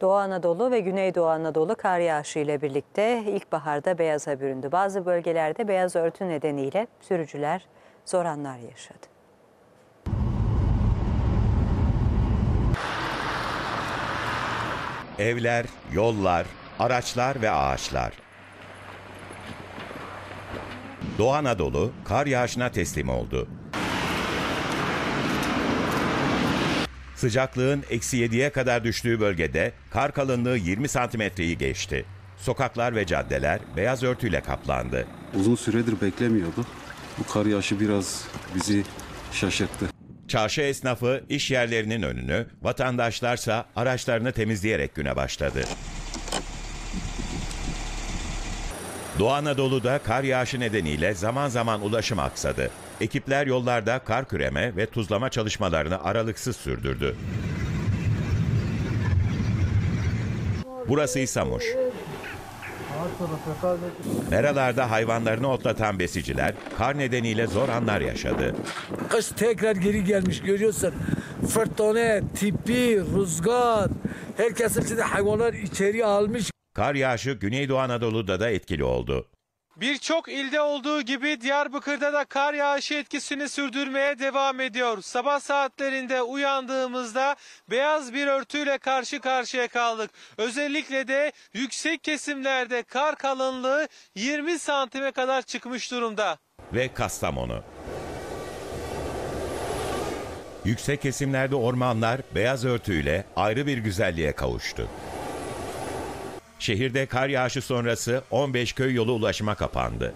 Doğu Anadolu ve Güneydoğu Anadolu kar yağışı ile birlikte ilkbaharda beyaza büründü. Bazı bölgelerde beyaz örtü nedeniyle sürücüler zor anlar yaşadı. Evler, yollar, araçlar ve ağaçlar. Doğu Anadolu kar yağışına teslim oldu. Sıcaklığın eksi 7'ye kadar düştüğü bölgede kar kalınlığı 20 santimetreyi geçti. Sokaklar ve caddeler beyaz örtüyle kaplandı. Uzun süredir beklemiyorduk. Bu kar yağışı biraz bizi şaşırttı. Çarşı esnafı iş yerlerinin önünü, vatandaşlarsa araçlarını temizleyerek güne başladı. Doğu Anadolu'da kar yağışı nedeniyle zaman zaman ulaşım aksadı. Ekipler yollarda kar küreme ve tuzlama çalışmalarını aralıksız sürdürdü. Burası İsamuş. Meralarda hayvanlarını otlatan besiciler kar nedeniyle zor anlar yaşadı. Kış tekrar geri gelmiş görüyorsun. Fırtına, tipi, rüzgar. Herkesin içinde hayvanlar içeri almış. Kar yağışı Güneydoğu Anadolu'da da etkili oldu. Birçok ilde olduğu gibi Diyarbakır'da da kar yağışı etkisini sürdürmeye devam ediyor. Sabah saatlerinde uyandığımızda beyaz bir örtüyle karşı karşıya kaldık. Özellikle de yüksek kesimlerde kar kalınlığı 20 santime kadar çıkmış durumda. ve Kastamonu. Yüksek kesimlerde ormanlar beyaz örtüyle ayrı bir güzelliğe kavuştu. Şehirde kar yağışı sonrası 15 köy yolu ulaşıma kapandı.